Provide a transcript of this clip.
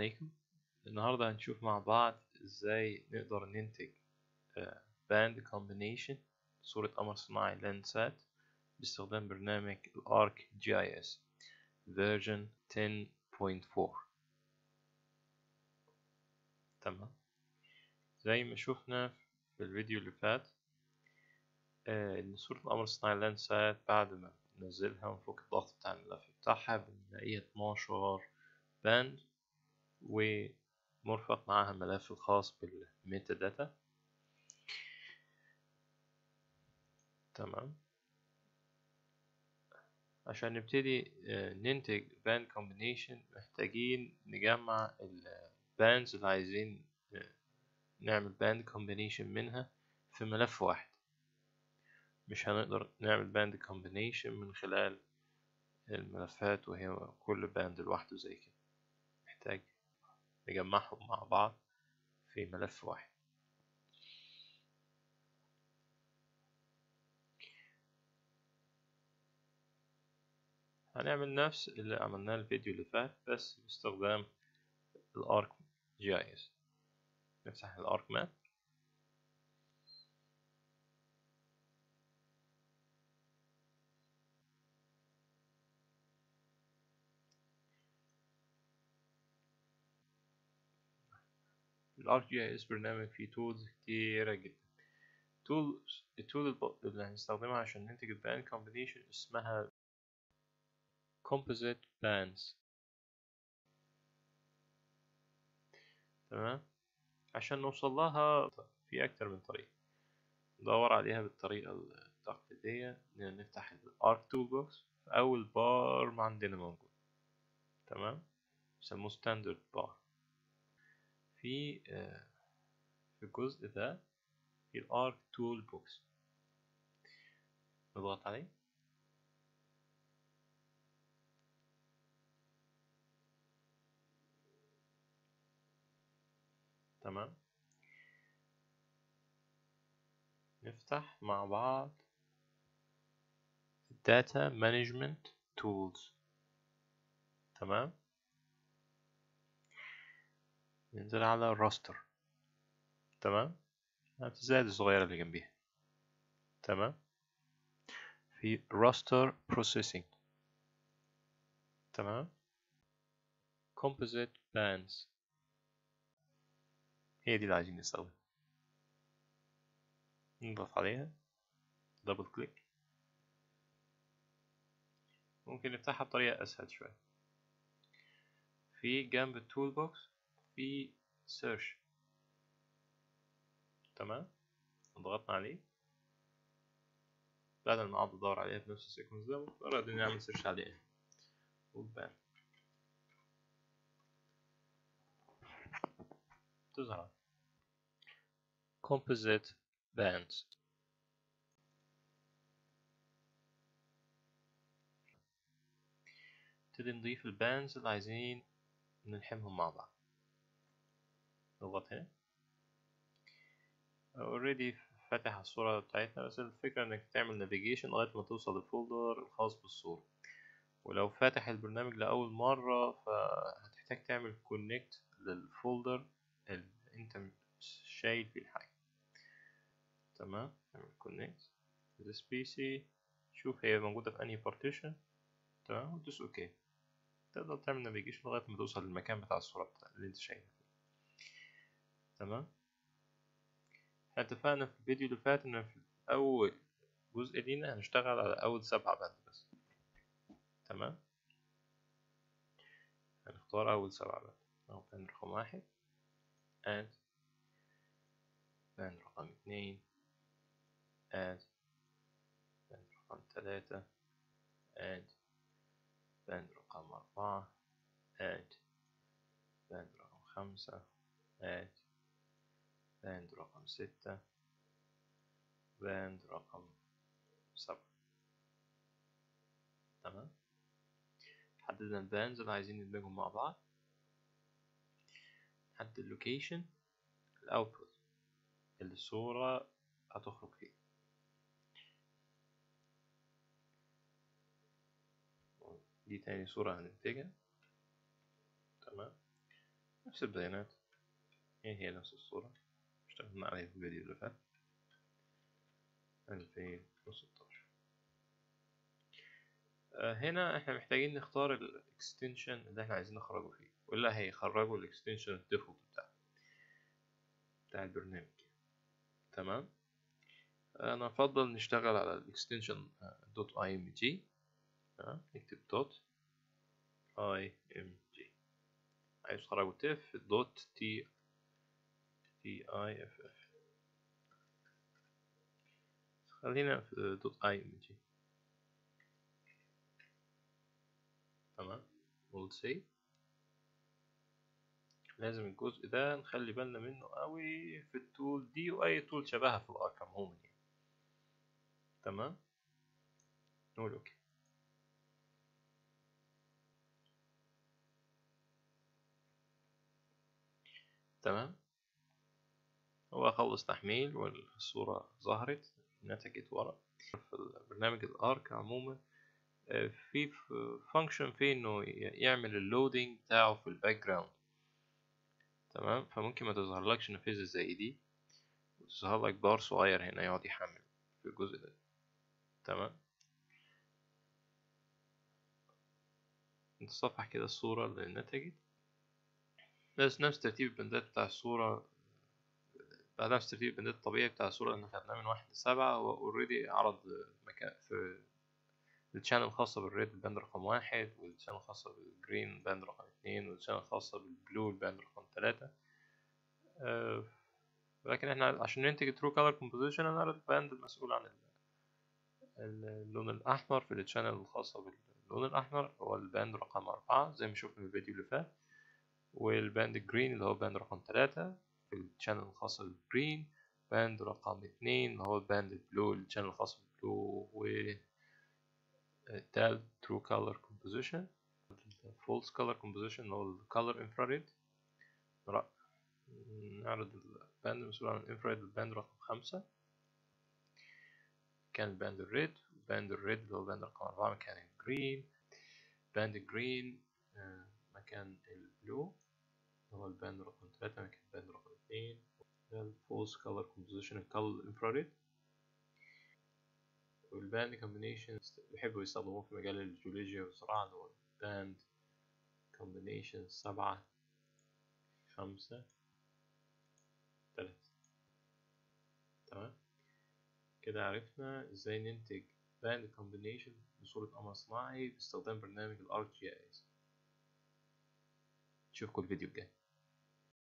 عليكم. النهاردة هنشوف مع بعض إزاي نقدر ننتج band combination صورة قمر صناعي Landsat باستخدام برنامج ال ArcGIS version 10.4 تمام؟ زي ما شفنا في الفيديو اللي فات آه، إن صورة القمر الصناعي Landsat بعد ما بننزلها ونفك الضغط بتاع الملف بتاعها بنلاقيها 12 band ومرفق معاها الملف الخاص بال metadata تمام. عشان نبتدي ننتج band combination محتاجين نجمع ال bands اللي عايزين نعمل band combination منها في ملف واحد. مش هنقدر نعمل band combination من خلال الملفات وهي كل band لوحده زي كده. محتاج نجمعهم مع بعض في ملف واحد. هنعمل نفس اللي عملناه الفيديو اللي فات بس باستخدام ال ArcGIS نفتح ال ArcMap ال ArcGIS برنامج فيه tools كتيرة جدا. tools ال tool اللي هنستخدمها عشان ننتج ال band combination اسمها composite bands. تمام؟ عشان نوصل لها في أكتر من طريقة. ندور عليها بالطريقة التقليدية. نفتح ال ArcToolbox أول بار عندنا موجود. تمام؟ يسموه standard bar في في الجزء ده ال ArcToolbox نضغط عليه. تمام. نفتح مع بعض Data Management Tools. تمام. ننزل على الراستر تمام؟ الزائد الصغيرة اللي جنبيها. تمام؟ في Raster Processing تمام؟ Composite Bands هي دي اللي عايزين نستخدمها. نضغط عليها. double click. ممكن نفتحها بطريقة أسهل شوية. في جنب ال toolbox. في search تمام؟ ضغطنا عليه. بدل ما اقعد أدور عليها بنفس ال sequence ده مجرد إني أعمل search عليها. وبان تظهر. Composite bands. نبتدي نضيف ال bands اللي عايزين نلحمهم مع بعض. نضغط هنا. already فاتح الصورة بتاعتنا بس الفكرة إنك تعمل navigation لغاية ما توصل لل folder الخاص بالصورة. ولو فاتح البرنامج لأول مرة فهتحتاج تعمل connect لل folder اللي انت شايل فيه الحاجة. تمام؟ نعمل connect this PC شوف هي موجودة في أنهي partition. تمام؟ وتدوس okay تقدر تعمل navigation لغاية ما توصل للمكان بتاع الصورة اللي أنت شايلها تمام؟ إحنا اتفقنا في الفيديو اللي فات إن في أول جزء لينا هنشتغل على أول سبعة band بس. تمام؟ هنختار أول سبعة band أهو band رقم واحد. Add. band رقم اتنين. Add. band رقم تلاتة. Add. band رقم أربعة. Add. band رقم خمسة. Add. band رقم ستة band رقم سبعة. تمام؟ حددنا ال bands اللي عايزين ندمجهم مع بعض. نحدد ال location ال output اللي الصورة هتخرج فيه. دي تاني صورة هننتجها. تمام؟ نفس البيانات. هي هي نفس الصورة؟ اشتغلنا عليها في الفيديو اللي فات. ألفين وستاشر. هنا إحنا محتاجين نختار ال extension اللي إحنا عايزين نخرجه فيه. ولا هيخرجوا ال extension ال default بتاع بتاع البرنامج. تمام؟ أنا أفضل نشتغل على ال extension dot img نكتب dot img عايز تخرجه TIF dot T F خلينا في dot img تمام. نقول save لازم الجزء ده نخلي بالنا منه قوي في ال tool دي وأي tool شبهها في ال Arc عموما يعني. تمام. نقول OK. تمام. هو خلص تحميل والصورة ظهرت نتجت ورا. في البرنامج ال Arc عموما في function فيه إنه يعمل ال loading بتاعه في ال background تمام؟ فممكن ما تظهرلكش نافذة زي دي. وتظهر لك بار صغير هنا يقعد يحمل في الجزء ده. تمام؟ نتصفح كده الصورة اللي نتجت. نفس نفس ترتيب البندات بتاع الصورة نفس ترتيب البندات الطبيعي بتاع الصورة اللي خدناه من واحد لسبعة هو already عرض مكان في ال channel الخاصة بال red ال band رقم واحد وال channel الخاصة بال green ال band رقم اتنين وال channel الخاصة بال blue ال band رقم تلاتة. أه لكن إحنا عشان ننتج true color composition هنعرض ال band المسؤول عن اللون الأحمر في ال channel الخاصة باللون الأحمر هو ال band رقم أربعة زي ما شفنا في الفيديو اللي فات وال band ال green اللي هو band رقم تلاتة. في ال channel الخاصة بال green band رقم اتنين اللي هو ال band ال blue ال channel الخاص بال blue وده ال true color composition. False color composition اللي هو ال color infrared. نعرض ال band المسؤول عن ال infrared ال band رقم خمسة. كان الباند الريد الباند الريد اللي هو ال band رقم أربعة مكان ال green band ال green مكان ال blue هو ال band رقم تلاتة. مكان ال band رقم اتنين. False color composition ال color infrared وال band combination بيحبوا يستخدموه في مجال الجيولوجيا والزراعة اللي هو band combination سبعة خمسة تلاتة. تمام؟ كده عرفنا إزاي ننتج band combination بصورة قمر صناعي باستخدام برنامج ال ArcGIS نشوفكم الفيديو الجاي.